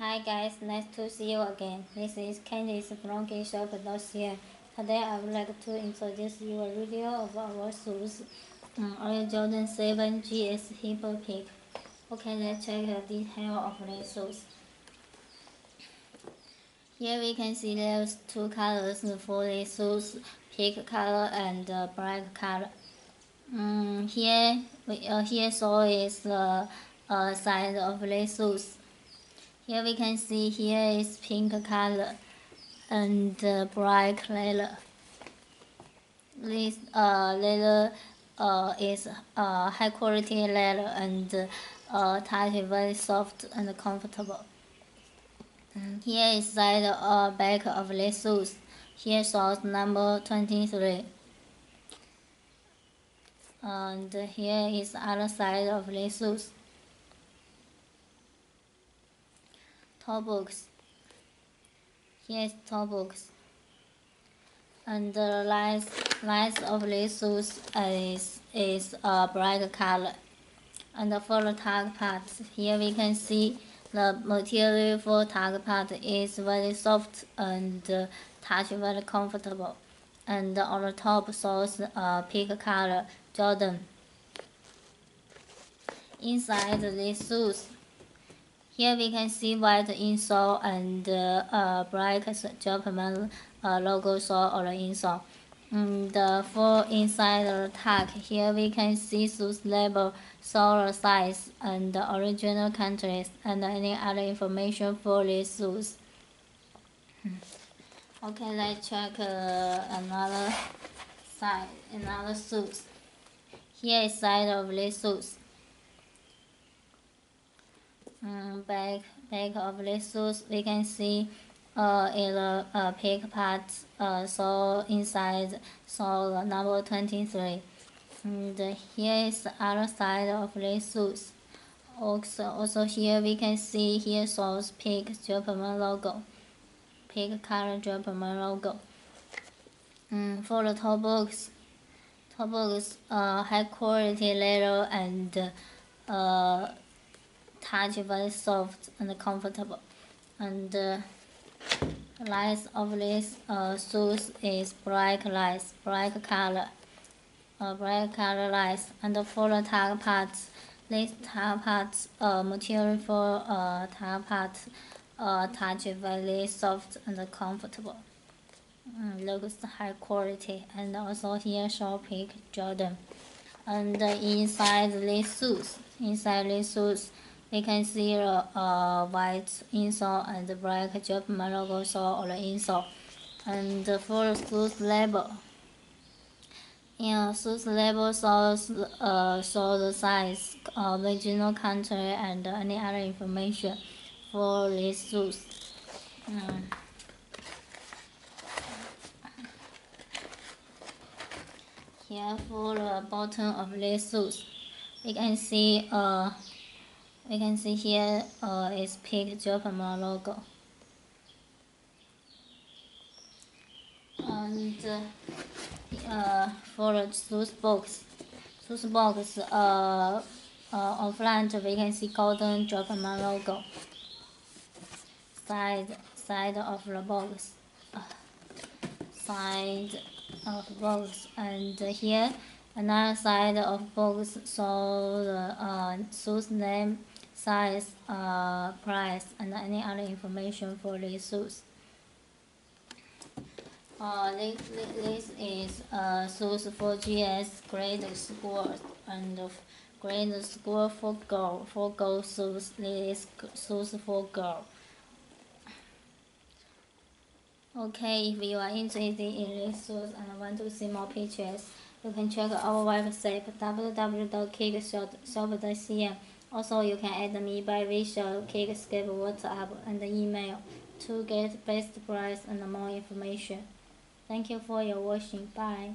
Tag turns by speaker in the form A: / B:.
A: Hi guys, nice to see you again. This is Candice from kicksshop.cn. Today I would like to introduce you a video of our shoes, um, Jordan 7 GS Hyper Pink. Okay, let's check the detail of the shoes. Here we can see there's two colors for the shoes, pink color and uh, black color. Um, here, we, uh, here so is the uh, size of the shoes. Here we can see here is pink color and uh, black leather. This uh, leather uh, is uh, high quality leather and uh, touch very soft and comfortable. And here is side uh, back of the shoes. Here shows number 23. And here is other side of the shoes. Top box. Here's box. And the lines, lines of this shoes is, is a black color. And for the tag part, here we can see the material for tag part is very soft and uh, touch very comfortable. And on the top shows a pink color Jordan. Inside these shoes, here we can see white insole and uh, black Jumpman uh, logo sole the insole. And uh, for inside the tag, here we can see shoes label, sole size, and the original countries, and any other information for these shoes. Okay, let's check uh, another side, another shoes. Here is side of these shoes um, back back of this shoes we can see uh, in the uh, part uh, so inside so the number 23 and here is the other side of this shoes also, also here we can see here shows pink Jumpman logo. Pink color Jumpman logo. Um, for the top box top box uh, high quality leather and uh, touch very soft and comfortable. And uh, light of this uh, shoes is black light, black color, uh, black color light. And for the tag parts, this tag parts uh, material for uh, tag parts uh, touch very soft and comfortable. Mm, looks high quality and also here show pink Jordan. And uh, inside these shoes, inside these shoes, we can see the uh, white insole and the black Jumpman logo sole the insole. And for the shoes label, yeah, shoes label shows uh, show the size, uh, original country, and any other information for these shoes. Mm. Here for the bottom of these shoes, we can see uh, we can see here uh, is Pink Jumpman logo. And uh, for the shoes box, shoes box uh, uh, on front we can see golden Jumpman logo. Side side of the box, uh, side of box, and here another side of box so the uh, shoes name size, uh, price, and any other information for these shoes. Uh, this, this is uh, shoes for GS grade school and grade school for girl for girl shoes. This is shoes for girl. Okay, if you are interested in these shoes and want to see more pictures, you can check our website www.kicksshop.cn. Also, you can add me by visual, Kickscape, WhatsApp, and email to get best price and more information. Thank you for your watching. Bye.